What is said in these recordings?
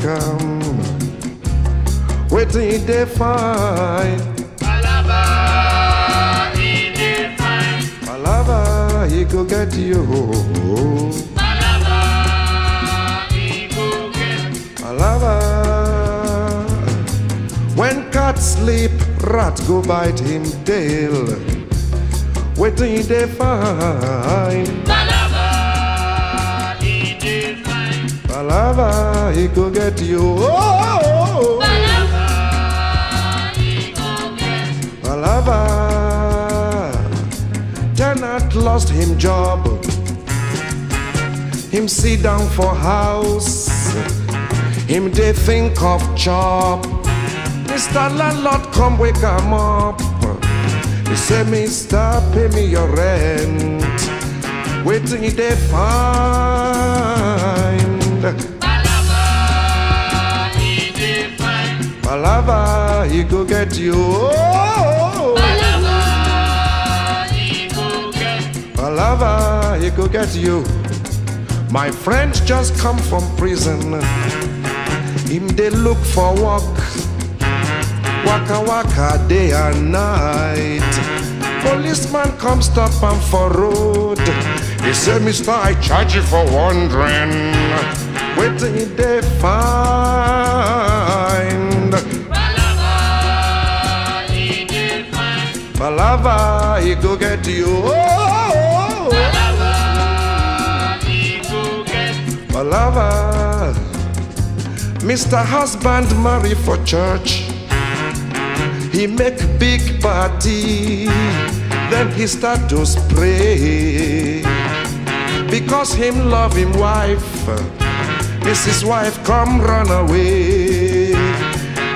Come. Waiting they find. Palava, he dey find. Palava, he go get you. Palava, he go get. Palava. When cat sleep, rat go bite him tail. Waiting they find. Palava, he go get you. Oh, he go get. Palava. Tenant lost him job. Him sit down for house. Him they think of job. Mr. Landlord come wake him up. He say, Mister, pay me your rent. Waiting they find. Palava, he dey find. Palava, he go get you. Palava, he go get. Palava, he go get you. My friend just come from prison. Him they look for work. Waka waka day and night. Policeman come stop him for road. He say, Mister, I charge you for wandering. Waiting they find. Palava, he dey find. He go get you. Oh, Palava, he go get. Palava. Mr. Husband marry for church. He make big party. Then he start to spray. Because him love him wife. Mrs. Wife come run away.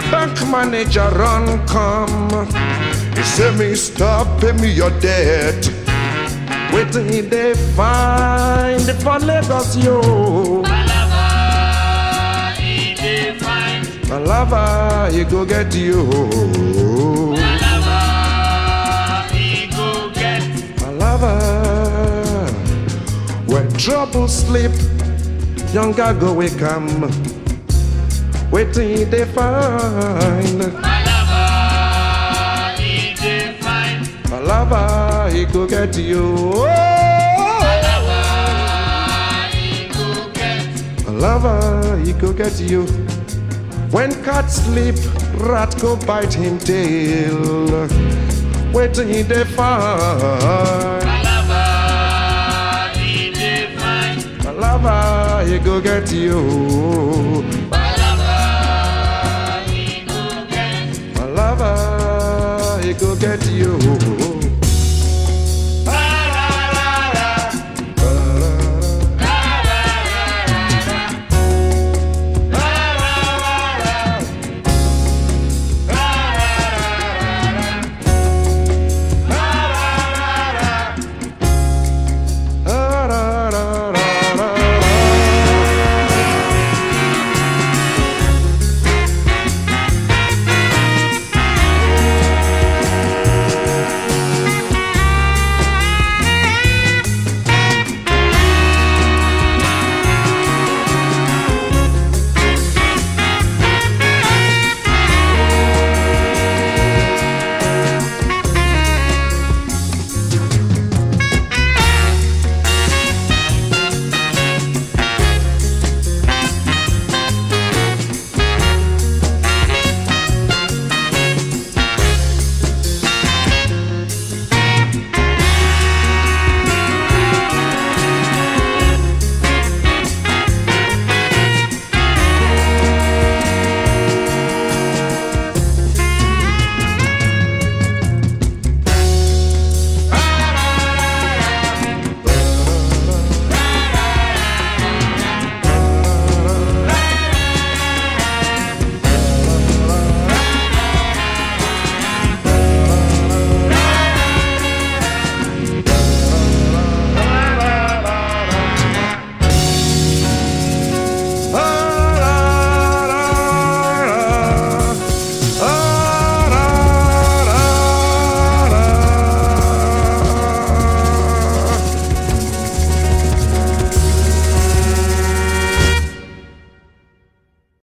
Bank manager run come. He say me stop pay me your debt. Wait Waiting they find for Lagos yo. Palava, he dey find. Palava, he go get you. Palava, he go get. Palava. When trouble sleep, yanga go wake 'em. Waiting they find. Palava, he dey find. Palava, he go get you. Palava, he go get. Palava, he go get you. When cat sleep, rat go bite him tail. Waiting they find. Palava, he dey find. Palava, he go get you. My lover, he go get. My lover, he go get